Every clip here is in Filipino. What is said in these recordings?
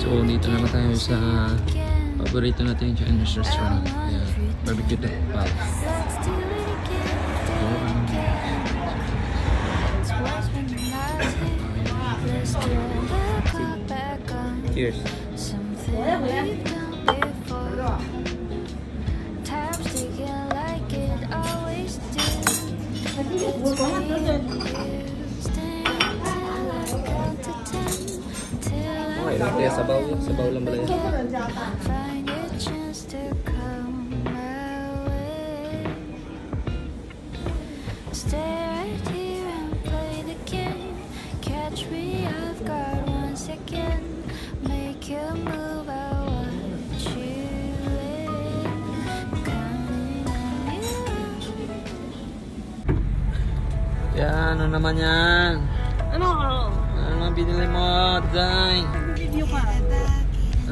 So, dito naman tayo sa paborito natin Chinese restaurant. Yeah, barbecue pal. Cheers. Okay dia sabau sabau lembelaya Ya, namanya. Ano? Naman binili mo, Day? Video ka.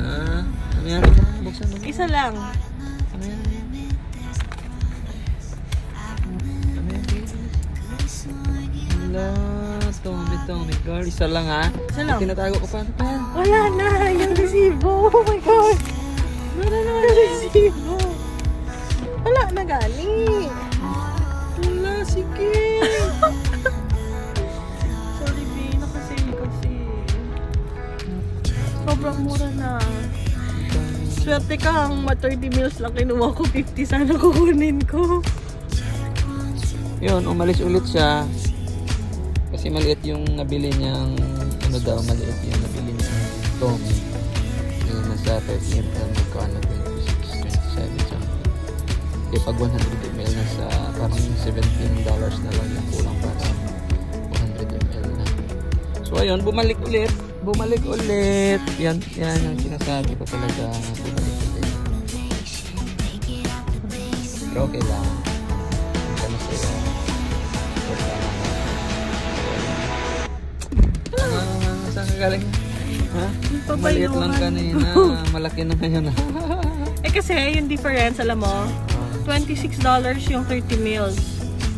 Ha? Ano yan? Buksan mo. Isa lang. Ano yan? Ano yan? Wala. Tommy, Tommy girl. Isa lang ha? Isa lang. Tinatago ko pa. Ano pa yan? Wala na. Yung resibo. Oh my God. Wala na yung resibo. Wala na galing. Wala, sige. Sobrang mura na. Swerte ka ang ma 30 meals lang kinuha ko. 50 sana kukunin ko. Yun, umalis ulit siya. Kasi maliit yung nabili niyang, ano daw, maliit yung nabili niyang Tommy. Yung nasa 30 ml, magkano 26, 27 something. Pag 100 ml nasa parang 17 dollars na lang yung kulang para 100 ml na. So ayun, bumalik ulit. Bumalik ulit. Yan, yan yung sinasabi ko talaga. Bumalik ulit. Pero okay lang. Hindi masaya. Ah, saan ka galing? Ha? Maliit lang kanina. Malaki na ngayon. Eh kasi yung difference, alam mo, $26 yung 30 meals.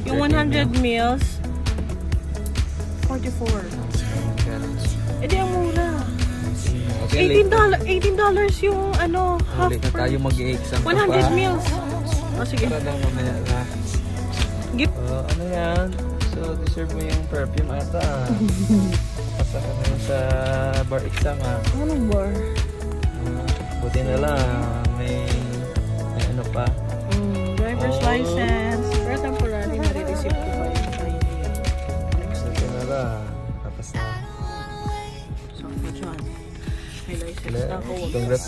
Yung 30 100 meals, 44. Eh di ang mura. Okay, late. $18, $18 yung ano, half Ulit na tayo per mag-i-exam 100 meals. O sige. Para daw mamaya na. Gift. Oh, ano yan? So, deserve mo yung perfume ata. Pasa ka na sa bar exam ha. Anong bar? Ah, buti na lang. License Wala. na ako. Congrats.